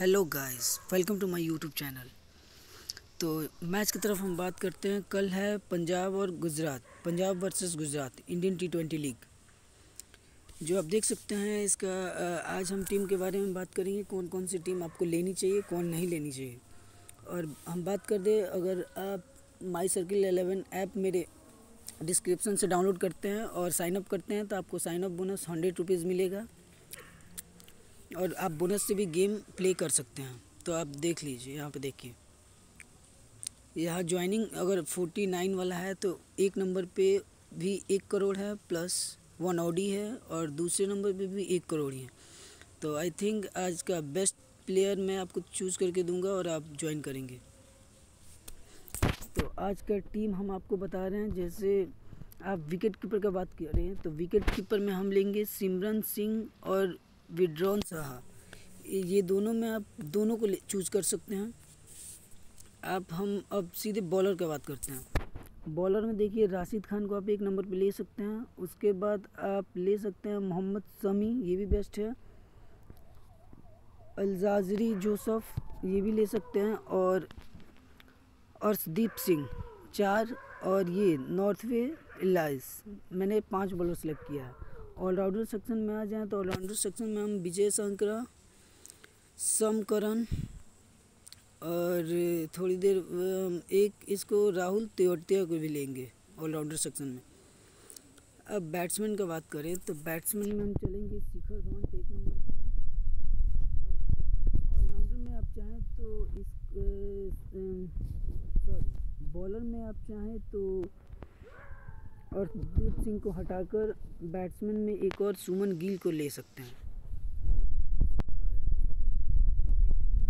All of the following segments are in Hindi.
Hello guys welcome to my YouTube channel तो मैच की तरफ़ हम बात करते हैं। कल है पंजाब और Gujarat. Punjab versus Gujarat Indian T twenty league जो आप देख सकते हैं, इसका आज हम टीम के बारे में बात करेंगे। कौन कौन सी टीम आपको लेनी चाहिए, कौन नहीं लेनी चाहिए। और हम बात कर दें, अगर आप माई सर्किल एलेवन ऐप मेरे डिस्क्रिप्शन से डाउनलोड करते हैं और साइन अप करते हैं तो आपको sign up bonus hundred rupees मिलेगा। और आप बोनस से भी गेम प्ले कर सकते हैं। तो आप देख लीजिए, यहाँ पे देखिए। यहाँ ज्वाइनिंग अगर फोर्टी नाइन वाला है तो एक नंबर पे भी एक करोड़ है प्लस वन ऑडी है, और दूसरे नंबर पे भी एक करोड़ ही है। तो आई थिंक आज का बेस्ट प्लेयर मैं आपको चूज़ करके दूँगा और आप ज्वाइन करेंगे। तो आज का टीम हम आपको बता रहे हैं, जैसे आप विकेट कीपर का बात कर रहे हैं तो विकेट कीपर में हम लेंगे सिमरन सिंह और विड्रॉन साहा ये दोनों में आप, दोनों को चूज़ कर सकते हैं। आप, हम अब सीधे बॉलर का बात करते हैं। बॉलर में देखिए, राशिद खान को आप एक नंबर पे ले सकते हैं। उसके बाद आप ले सकते हैं मोहम्मद समी ये भी बेस्ट है। अलजाजरी, जोसफ, ये भी ले सकते हैं। और अर्शदीप सिंह, चार। और ये नॉर्थ वे इलाइस मैंने पाँच बॉलर सेलेक्ट किया है। ऑलराउंडर सेक्शन में आ जाएँ तो ऑलराउंडर सेक्शन में हम विजय शंकरा, समकरण और थोड़ी देर एक इसको राहुल तेवतिया को भी लेंगे ऑलराउंडर सेक्शन में। अब बैट्समैन का बात करें तो बैट्समैन में हम चलेंगे शिखर धवन तो एक नंबर पे ऑलराउंडर में आप चाहें तो इस सॉरी बॉलर में आप चाहें तो और दीप सिंह को हटाकर बैट्समैन में एक और सुमन गिल को ले सकते हैं।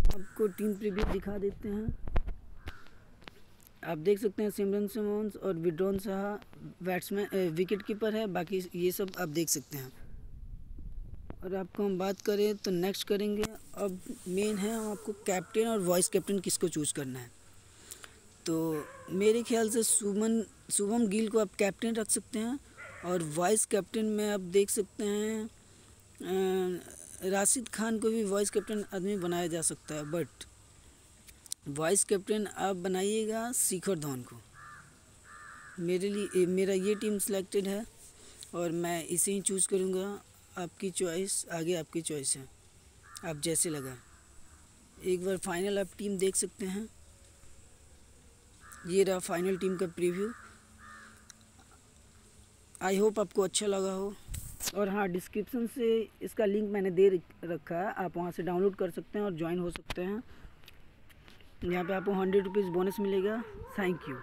आपको टीम प्रीव्यू दिखा देते हैं। आप देख सकते हैं सिमरन सिमोन्स और विड्रॉन शाह बैट्समैन विकेट कीपर है। बाकी ये सब आप देख सकते हैं। और आपको हम बात करें तो नेक्स्ट करेंगे। अब मेन है हम आपको कैप्टन और वाइस कैप्टन किसको चूज़ करना है? तो मेरे ख्याल से सुमन, शुभम गिल को आप कैप्टन रख सकते हैं और वाइस कैप्टन में आप देख सकते हैं राशिद खान को भी वाइस कैप्टन आदमी बनाया जा सकता है बट वाइस कैप्टन आप बनाइएगा शिखर धवन को। मेरे लिए मेरा ये टीम सिलेक्टेड है और मैं इसे ही चूज़ करूँगा। आपकी चॉइस आगे आपकी चॉइस है। आप जैसे लगा एक बार फाइनल आप टीम देख सकते हैं। ये रहा फाइनल टीम का प्रीव्यू आई होप आपको अच्छा लगा हो. और हाँ डिस्क्रिप्शन से इसका लिंक मैंने दे रखा है. आप वहाँ से डाउनलोड कर सकते हैं और ज्वाइन हो सकते हैं. यहाँ पे आपको हंड्रेड रुपीज़ बोनस मिलेगा. Thank you